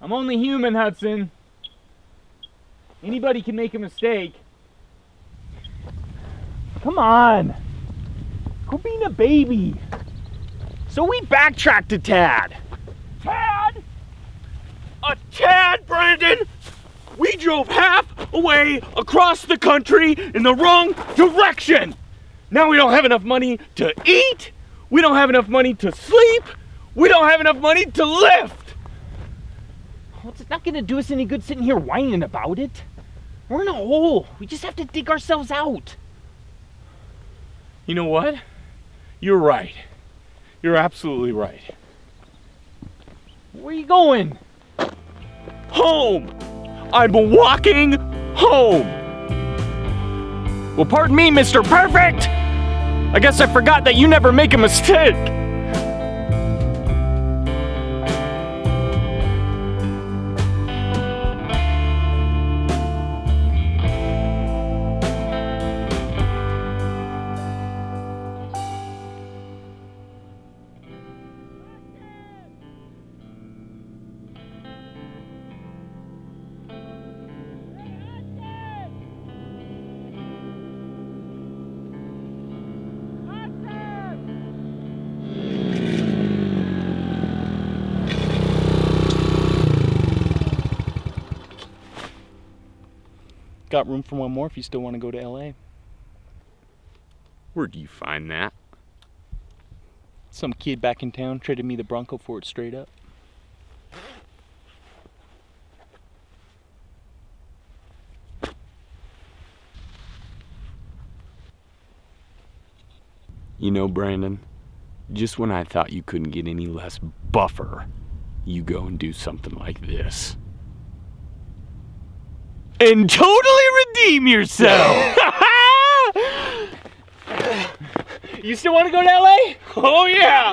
I'm only human, Hudson. Anybody can make a mistake. Come on. Quit being a baby. So we backtracked a tad. Tad! A tad, Brandon! We drove half away across the country in the wrong direction. Now we don't have enough money to eat. We don't have enough money to sleep. We don't have enough money to lift. Well, it's not gonna do us any good sitting here whining about it. We're in a hole. We just have to dig ourselves out. You know what? You're right. You're absolutely right. Where are you going? Home! I'm walking home! Well, pardon me, Mr. Perfect! I guess I forgot that you never make a mistake! Got room for one more if you still want to go to LA. Where'd you find that? Some kid back in town traded me the Bronco for it straight up. You know, Brandon, just when I thought you couldn't get any less buffer, you go and do something like this. And totally redeem yourself! You still want to go to LA? oh, yeah!